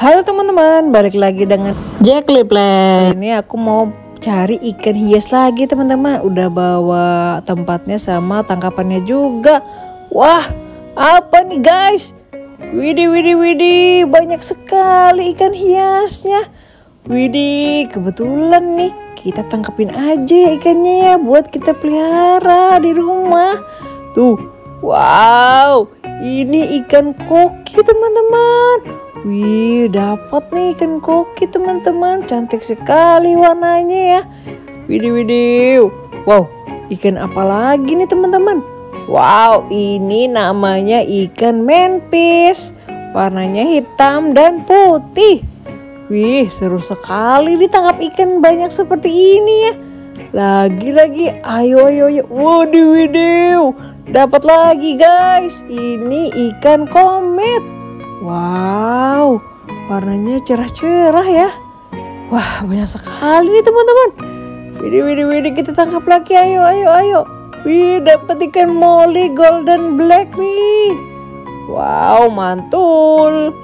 Halo teman-teman, balik lagi dengan Jack Lipland. Ini aku mau cari ikan hias lagi teman-teman. Udah bawa tempatnya sama tangkapannya juga. Wah, apa nih guys? Widih, widih, widih, banyak sekali ikan hiasnya. Widih, kebetulan nih kita tangkapin aja ikannya ya buat kita pelihara di rumah. Tuh, wow, ini ikan koki teman-teman Wih, dapat nih ikan koki teman-teman. Cantik sekali warnanya ya. Widih, widih. Wow, ikan apa lagi nih teman-teman? Wow, ini namanya ikan menpis. Warnanya hitam dan putih. Wih, seru sekali ditangkap ikan banyak seperti ini ya. Lagi-lagi, ayo, ayo, ayo. Waduh, widih. Dapat lagi guys. Ini ikan komet. Wow, warnanya cerah-cerah ya. Wah, banyak sekali nih teman-teman. Widih, widih, widih, kita tangkap lagi. Ayo, ayo, ayo. Wih, dapat ikan molly golden black nih. Wow, mantul.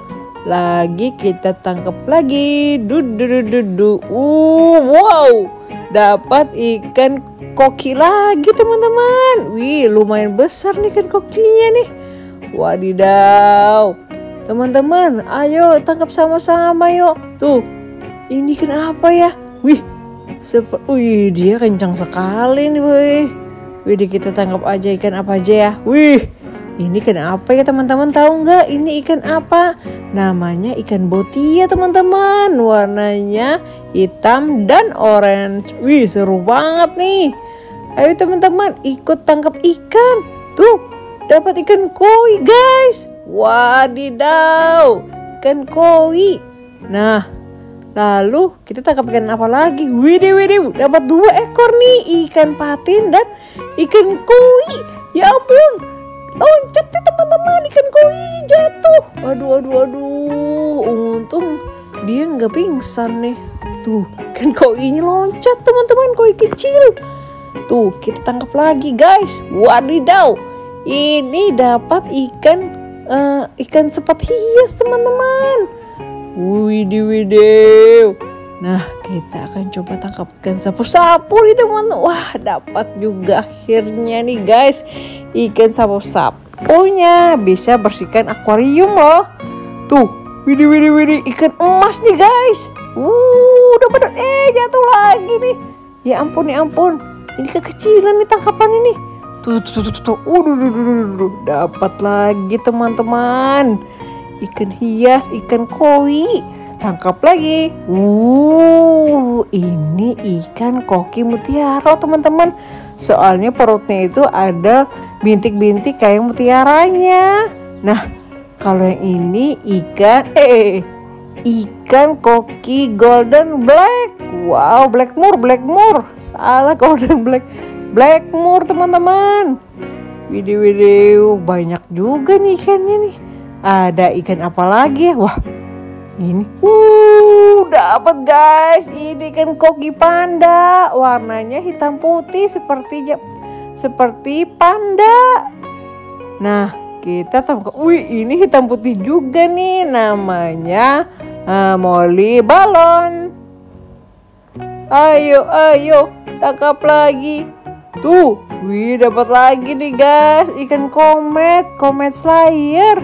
Lagi kita tangkap lagi. Dudu, Uh, wow. Dapat ikan koki lagi teman-teman. Wih, lumayan besar nih ikan kokinya nih. Wadidaw. Teman-teman, ayo tangkap sama-sama yuk. Tuh, ini kenapa ya? Wih, sepe wih dia kencang sekali nih, wih. Wih, kita tangkap aja ikan apa aja ya. Wih, ini kenapa ya teman-teman tahu nggak? Ini ikan apa? Namanya ikan botia teman-teman. Warnanya hitam dan orange. Wih, seru banget nih. Ayo teman-teman ikut tangkap ikan. Tuh, dapat ikan koi guys. Wadidaw, ikan koi. Nah, lalu kita tangkap ikan apa lagi? Widih, widih, dapat dua ekor nih ikan patin dan ikan koi. Ya ampun, loncat nih teman-teman ikan koi jatuh. Aduh, aduh, aduh. Untung dia nggak pingsan nih. Tuh, ikan koi ini loncat teman-teman, koi kecil. Tuh, kita tangkap lagi guys. Wadidaw, ini dapat ikan uh, ikan sepat hias teman-teman. Widih widih. Nah kita akan coba tangkap ikan sapu-sapu nih teman. Wah dapat juga akhirnya nih guys ikan sapu-sapunya bisa bersihkan akuarium loh. Tuh widih widih widih ikan emas nih guys. Uh dapat eh jatuh lagi nih. Ya ampun ya ampun. Ini kekecilan nih tangkapan ini. Tuh, tuh, tuh, tuh, tuh. Udah, dapat lagi teman-teman. Ikan hias, ikan koi. Tangkap lagi. Uh, ini ikan koki mutiara teman-teman. Soalnya perutnya itu ada bintik-bintik kayak mutiaranya. Nah, kalau yang ini ikan eh ikan koki golden black. Wow, blackmore, blackmore. Salah golden black. Blackmore teman-teman. Video-video banyak juga nih ikannya nih. Ada ikan apa lagi ya? Wah, ini. Uh, dapat guys. Ini kan koki panda. Warnanya hitam putih seperti seperti panda. Nah, kita tangkap. Wih, ini hitam putih juga nih. Namanya uh, Molly balon. Ayo, ayo, tangkap lagi. Tuh, wih dapat lagi nih guys, ikan komet, komet slayer.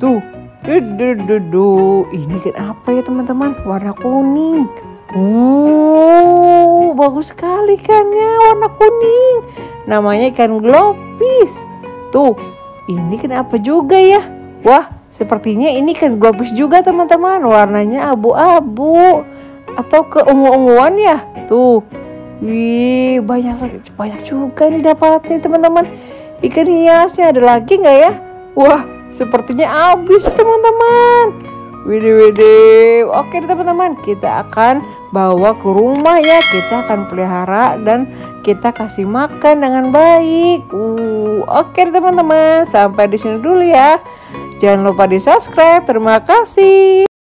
Tuh, duh, ini kan apa ya teman-teman? Warna kuning. Uh, bagus sekali ikannya, warna kuning. Namanya ikan globis. Tuh, ini kenapa juga ya? Wah, sepertinya ini kan globis juga teman-teman. Warnanya abu-abu atau keungu-unguan ya. Tuh, Wih, banyak banyak juga nih dapatnya teman-teman. Ikan hiasnya ada lagi nggak ya? Wah, sepertinya habis teman-teman. Widih, widih. Oke teman-teman, kita akan bawa ke rumah ya. Kita akan pelihara dan kita kasih makan dengan baik. Uh, oke teman-teman, sampai di sini dulu ya. Jangan lupa di subscribe. Terima kasih.